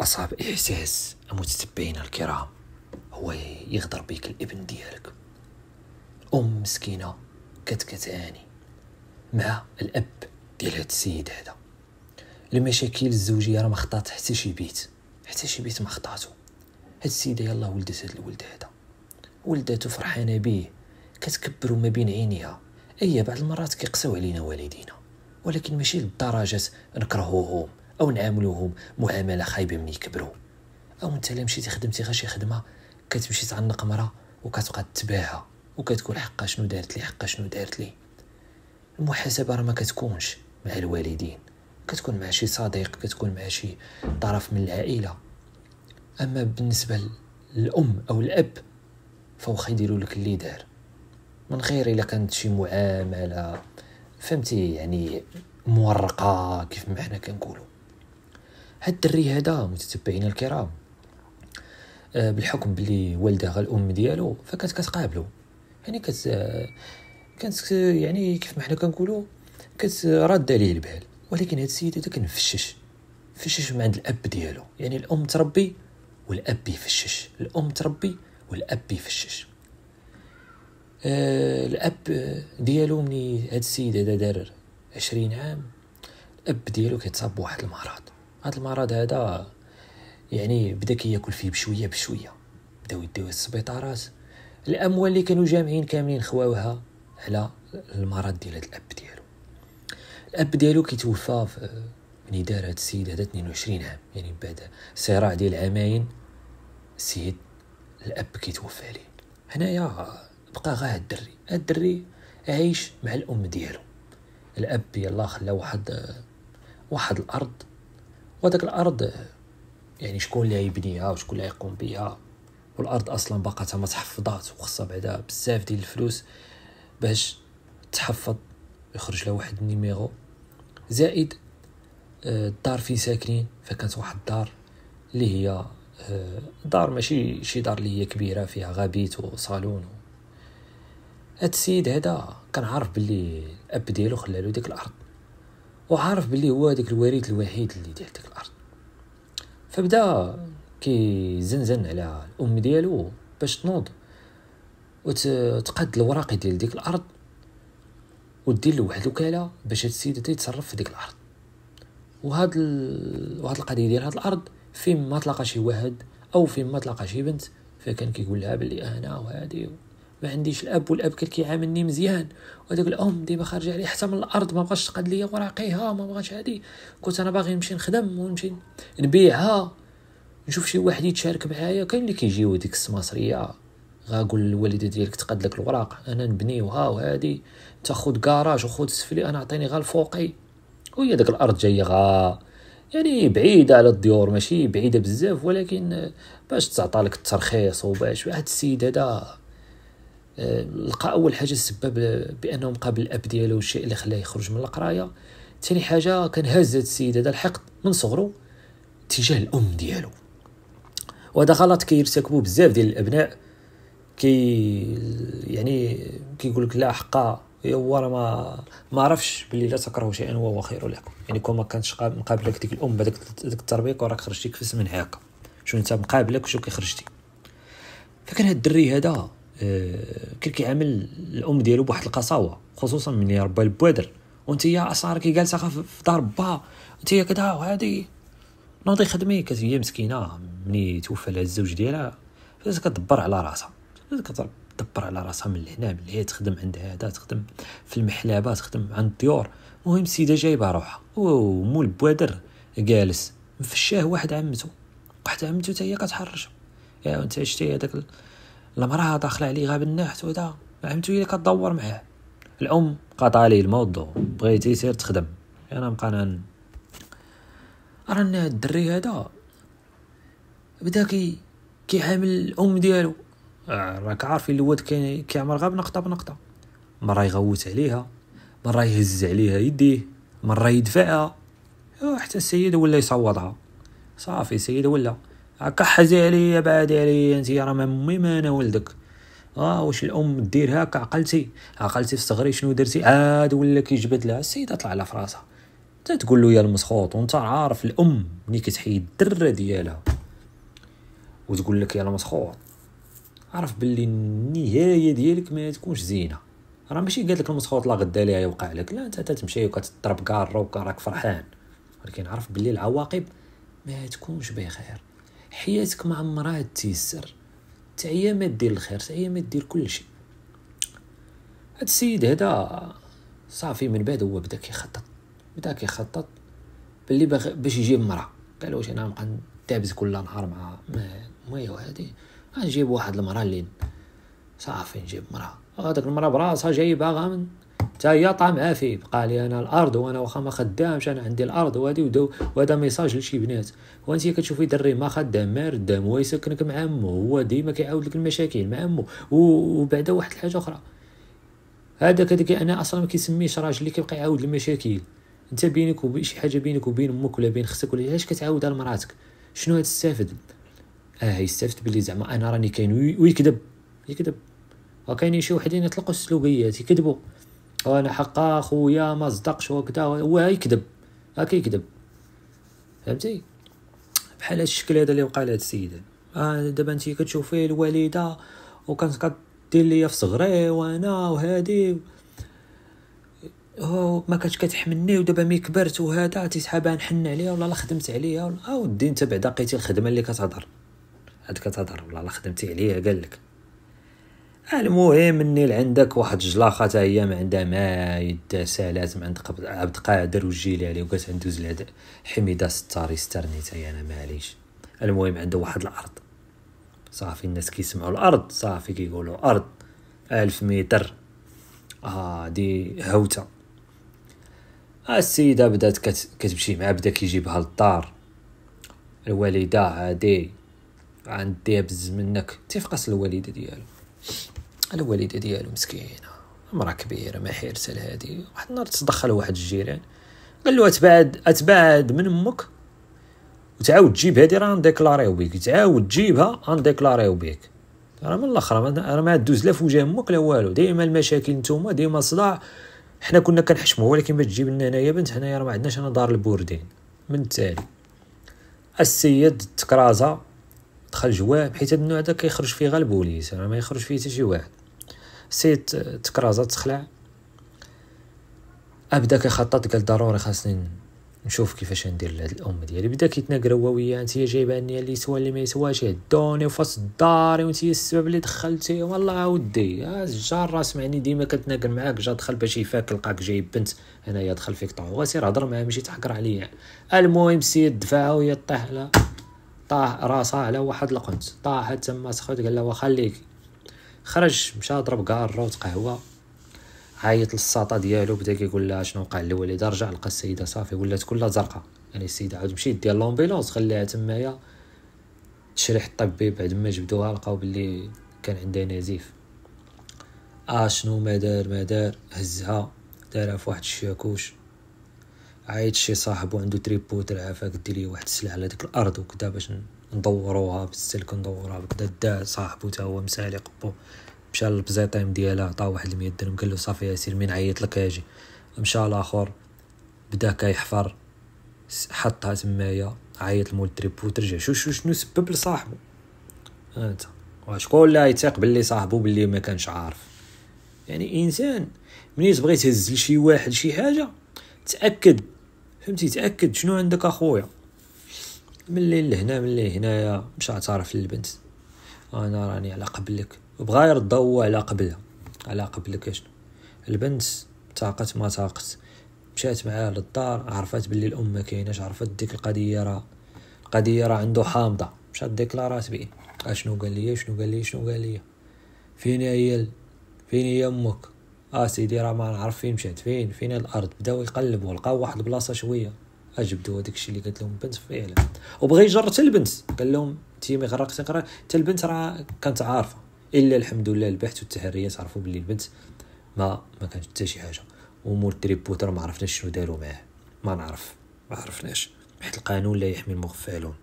أصعب إحساس المتتبعين الكرام. هو يغدر بيك الابن ديالك. أم مسكينة كتكتاني مع الأب ديال هاد السيد هذا. المشاكل الزوجية راه ما خطات حتى شي بيت حتى شي بيت ما خطاتو. هاد السيدة يلاه ولدت هاد الولد هذا. ولداتو فرحانة بيه كتكبرو ما بين عينيها. أي بعض المرات كيقساو علينا والدينا ولكن ماشي لدرجة نكرهوهم. أو نعاملوهم معاملة خايبة من يكبروا. أو أنت لا مشيتي خدمتي غير شي خدمة كتمشي تعلق مرا وكتبقى تباها وكتقول حقا شنو دارت لي حقا شنو دارت لي. المحاسبة راه ما كتكونش مع الوالدين كتكون مع شي صديق كتكون مع شي طرف من العائلة. أما بالنسبة للأم أو الأب فواخا يديروا لك اللي دار. من غير إلا كانت شي معاملة فهمتي؟ يعني مورقة كيف ما حنا كنقولوا هاد الدري هذا متتبعينا الكرام. آه، بالحكم بلي والده الأم ديالو فكانت كتقابلو. يعني كت كانت يعني كيف ما حنا كنقولوا كترد عليه البال. ولكن هاد السيد هذا كنفشش. فشش من عند الأب ديالو. يعني الأم تربي والأب يفشش. الأم تربي والأب يفشش. آه الأب ديالو مني هاد السيد هذا دار عشرين عام. الأب ديالو كيتصاب بواحد المرض. هذا المرض هذا يعني بدا كياكل فيه بشوية بشوية. بداو يديوه السبيطارات. الأموال اللي كانوا جامعين كاملين خواوها على المرض ديال هذا الأب ديالو. الأب ديالو كيتوفى من دار هذا السيد هذا 22 عام. يعني بعد صراع ديال عامين السيد الأب كيتوفى عليه. هنايا بقى غا الدري. الدري عايش مع الأم ديالو. الأب يلا خلى واحد واحد الأرض وداك الأرض يعني شكون اللي يبنيها وشكون اللي يقوم بها؟ والأرض أصلا باقا ما تحفظات وخصها بعدا بزاف ديال الفلوس باش تحفظ يخرج لها واحد النيميرو زائد آه، الدار فين ساكنين؟ فكانت واحد الدار اللي هي آه، دار ماشي شي دار اللي هي كبيرة فيها غابيت وصالون هاد السيد هذا كان عارف باللي الأب ديالو خلالو ديك الأرض. وعارف باللي هو داك الوريث الوحيد اللي ديال ديك الأرض. فبدا كيزنزن على الأم ديالو باش تنوض وتقاد الوراق ديال ديك الأرض ودير له واحد الوكالة باش هاد السيد يتصرف في ديك الأرض. وهاد ال... وهاد القضية ديال هاد الأرض فين ما تلاقى شي واحد أو فين ما تلاقى شي بنت فكان كيقول لها بلي أنا وهادي ما عنديش الأب والأب كان كيعاملني مزيان. وداك الأم ديما خارجة عليه حتى من الأرض ما بغاش تقاد ليا وراقيها ما بغاش هادي. كنت أنا باغي نمشي نخدم ونمشي نبيعها. نشوف شي واحد يتشارك معايا. كاين اللي كيجيو ديك السماسرية. غاقول للوالده ديالك تقاد لك الوراق أنا نبنيوها وهادي. تاخذ كراج وخذ سفلي أنا عطيني غا الفوقي وهي داك الأرض جاية غا يعني بعيدة على الديور ماشي بعيدة بزاف ولكن باش تعطى لك الترخيص وباش. واحد السيد هذا لقى أول حاجة السبب بانه مقابل الأب ديالو الشيء اللي خلاه يخرج من القراية. ثاني حاجة كان هاز السيد هذا الحقد من صغره تجاه الأم ديالو. وهذا غلط كيرتكبوا بزاف ديال الأبناء. كي يعني كيقول لك لا حقا هو راه ما ما عرفش باللي لا تكرهوا شيئا وهو خير لكم. يعني كون ما كانتش مقابلك ديك الأم بهذاك التربيه وراك خرجتي كفس من هكا. شو انت مقابلك وشو كيخرجتي. فكان هاد الدري هذا كان كيعامل الأم ديالو بواحد القساوه خصوصا من يربى البوادر. وانت يا أصلا كي جالسة في دار با انت كدا وهادي. نوضي خدمي كانت هي مسكينة ملي توفى لها الزوج ديالها. بدات كتدبر على راسها. كتدبر على راسها من هنا من هي تخدم عند هذا تخدم في المحلابة تخدم عند الديور. المهم السيدة جايبة روحها. ومول البوادر جالس مفشاه واحد عمته واحد عمته حتى هي كتحرش يا انت شتي هذاك المراه داخله عليه غاب النحت ودا عمتو هي كدور معاه. الأم قاطعه ليه الموضوع بغيتي سير تخدم. أنا نبقى أنا راه الدري هذا. بدا كي كيعامل الأم ديالو. آه، راك عارفين الواد كيعمر غير بنقطه بنقطة. مرة يغوت عليها مرة يهز عليها يديه مرة يدفعها. حتى السيدة ولا يصوتها. صافي السيدة ولا. هكا حزي عليا بعدي عليا انت راه امي ما أنا ولدك. آه واش الأم دير هكا؟ عقلتي عقلتي في صغري شنو درتي؟ عاد ولا كيجبد لها السيدة طلع لها في راسها. تقول له يا المسخوط وانت عارف الأم ملي كتحيد الدره ديالها. وتقول لك يا المسخوط عرف باللي النهاية ديالك ما تكونش زينة. راه ماشي قالت لك المسخوط لا غدا ليها يوقع لك. لا انت تمشي وكتضرب كارو راك فرحان ولكن عرف باللي العواقب ما تكونش بخير. حياتك ما عمرها تيسر هي ما دير الخير هي ما دير كل شيء. هاد السيد هذا صافي من بعد هو بدا كيخطط بدا كيخطط باللي باش يجيب مرا قال واش أنا نبقى ندابز كل نهار مع مايا وهادي. غنجيب واحد المرا اللي صافي نجيب مرا هذاك المرا براسها جايبها غا حتى هي طامعه فيه بقى لي أنا الأرض وأنا واخا ما خدامش أنا عندي الأرض وهادي وهذا ميساج لشي بنات. وانت كتشوفي دري ما خدام ما ردام هو يسكنك مع أمه هو ديما كيعاود لك المشاكل مع أمه وبعدا واحد الحاجة أخرى. هذاك هذاك أنا أصلا ما كيسميش راجل اللي كيبقى يعاود المشاكل. أنت بينك وبين شي حاجة بينك وبين أمك ولا بين خصك ولا علاش كتعاودها لمراتك شنو هتستافد آه يستافد باللي زعما أنا راني كاين ويكذب يكذب. وكاينين شي وحدين يطلقوا السلوكيات يكذبوا. وأنا حقا خويا ما صدقش وكذا هو يكذب هاك يكذب. فهمتي؟ بحال هاد الشكل هذا اللي وقع لهاد السيده آه دابا انت كتشوفي الوالدة وكانت كدير ليا في صغري وأنا وهادي. ما كانتش كتحملني ودابا ملي كبرت وهذا تيسحابها نحن عليها ولا لا خدمت عليها ولا اودي أنت بعدا لقيتي الخدمة اللي كتهضر. عاد كتهضر ولا لا خدمتي عليها قال لك. المهم إني عندك واحد الجلاخه حتى هي ما عندها ما يدا سالات من عند عبد قادر والجيلاني وكانت عنده زلاد حميدة ستاري سترني حتى أنا معليش. المهم عنده واحد الأرض. صافي الناس كيسمعوا الأرض صافي كيقولوا أرض. ألف متر. آه هوتة. السيدة بدات كتمشي معاه بدا كيجيبها للدار. الوالدة عادي عندي بز منك. تيفقس الوالدة ديالو. الوالدة ديالو مسكينة مرا كبيرة ما حيرتها لهادي. واحد النهار تدخل واحد الجيران قال له اتبعد اتبعد من أمك؟ وتعاود تجيب هادي راه نديكلاريو بيك. تعاود تجيبها غنديكلاريو بيك. راه من الآخر راه ما دوز لا في وجه أمك لا والو. ديما المشاكل نتوما ديما صداع حنا كنا كنحشمو ولكن باش تجيب لنا هنايا بنت هنايا راه ما عندناش أنا دار ال bordel. من التالي السيد تكرازا دخل جواب حيت هاد النوع هذا كيخرج فيه غير البوليس راه ما يخرج فيه حتى شي واحد. السيد تكرازا تخلع. أبدا كيخطط قال ضروري خاصني نشوف كيفاش ندير لهاد الأم ديالي. بدأ كيتناقر هو وياه أنت جايبه عني اللي يسوى اللي ما يسواش هدوني وفاس الدار وأنت السبب اللي دخلتي. والله ودي الجار راه سمعني ديما كتناقر معاك جا دخل باش يفاك لقاك جايب بنت أنايا دخل فيك طاح سير هضر معاه ماشي تحكر عليا. المهم السيد دفعها وهي طاح على طاح راسها على واحد القنت. طاحت تما سخفت قال لها خليك. خرج مشى ضرب كارو قهوة عيط للساطا ديالو بدأ كيقول لها شنو وقع للوالده رجع لقى السيدة صافي ولات كلها زرقاء. يعني السيدة عاود مشيت ديال l'ambulance خليها تمايا التشريح الطبي بعد ما جبدوها لقاو بلي كان عندها نزيف. آه شنو؟ ما دار ما دار. هزها دارها في واحد الشاكوش. عيط شي صاحبو عنده تريبو ترعافا قد لي واحد السلعة على ديك الأرض وكدا باش ندوروها بالسلك ندوروها بكدا دا صاحبو تا هو مسالي قبو. مشى للبزيطيم ديالها عطاه واحد المية درهم قال له صافي يا سير من عيط لك أجي مشى لآخر بدا كيحفر حطها تمايا عيط لمول التريبو ترجع شو شو شنو سبب لصاحبو؟ أنت. وشكون اللي يثيق باللي صاحبو باللي ما كانش عارف؟ يعني إنسان ملي تبغي تهز لشي واحد شي حاجة؟ تأكد فهمتي؟ تأكد شنو عندك أخويا. من الليل لهنا من الليل هنايا مش اعترف للبنت. أنا راني على قبلك. بغا يرضى هو على قبلها. على قبلك أشنو؟ البنت تاقت ما تاقت مشات معاه للدار عرفت باللي الأم ما كايناش عرفت ديك القضية راه. القضية راه عنده حامضة. مشات ديكلارات بيه أشنو قال لي؟ شنو قال لي؟ شنو قال لي؟ فين هي فين هي أمك؟ آه سيدي راه ما نعرف فين؟ مشات فين فين الأرض؟ بداو يقلبوا لقاو واحد البلاصه شوية. اجبدوا هذاك الشيء اللي قالت لهم البنت فعلا. وبغى يجر حتى البنت. قال لهم تيمي غرق تقرا حتى البنت راه كانت عارفة. إلا الحمد لله البحث والتحريات عرفوا باللي البنت ما ما كانت حتى شي حاجة. ومول ال triporteur ما عرفناش شنو داروا معاه. ما نعرف. ما عرفناش. حيت القانون لا يحمي المغفلون.